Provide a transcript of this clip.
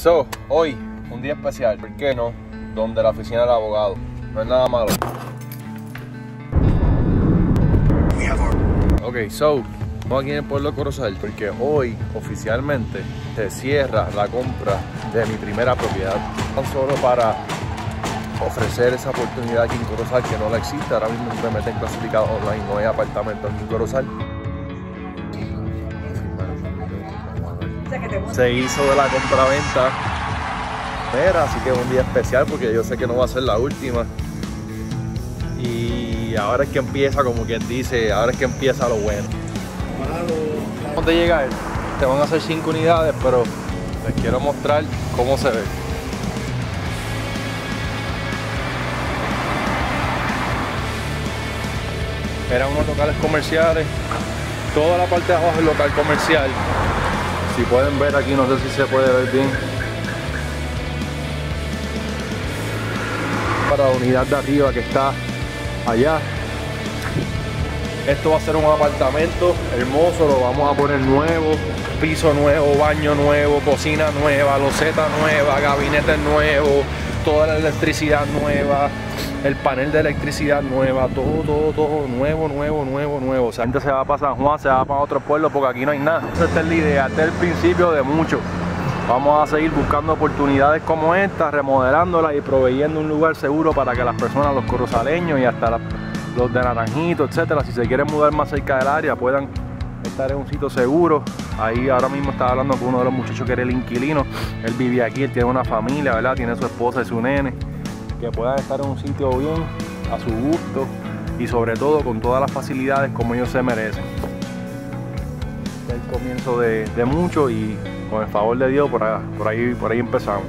So, hoy, un día especial, ¿por qué no? Donde la oficina del abogado. No es nada malo. Ok, so, estamos aquí en el pueblo de Corozal porque hoy oficialmente se cierra la compra de mi primera propiedad. No solo para ofrecer esa oportunidad aquí en Corozal que no la existe. Ahora mismo me meten clasificado online, no hay apartamento aquí en Corozal. Se hizo de la compra-venta. Mira, así que es un día especial porque yo sé que no va a ser la última. Y ahora es que empieza, como quien dice, ahora es que empieza lo bueno. ¿Cómo te llega él? Te van a hacer 5 unidades, pero les quiero mostrar cómo se ve. Eran unos locales comerciales. Toda la parte de abajo es local comercial. Si pueden ver aquí, no sé si se puede ver bien. Para la unidad de arriba que está allá. Esto va a ser un apartamento hermoso, lo vamos a poner nuevo, piso nuevo, baño nuevo, cocina nueva, loseta nueva, gabinete nuevo, toda la electricidad nueva, el panel de electricidad nueva, todo, todo, todo nuevo, nuevo, nuevo, nuevo. O sea, gente se va para San Juan, se va para otro pueblo porque aquí no hay nada. Esta es la idea, este es el principio de mucho. Vamos a seguir buscando oportunidades como esta, remodelándolas y proveyendo un lugar seguro para que las personas, los corozaleños y hasta los de Naranjito, etcétera, si se quieren mudar más cerca del área, puedan estar en un sitio seguro. Ahí ahora mismo estaba hablando con uno de los muchachos que era el inquilino. Él vivía aquí, él tiene una familia, ¿verdad? Tiene su esposa y su nene. Que puedan estar en un sitio bien, a su gusto y sobre todo con todas las facilidades como ellos se merecen. Es el comienzo de, mucho y con el favor de Dios por ahí, por ahí empezamos.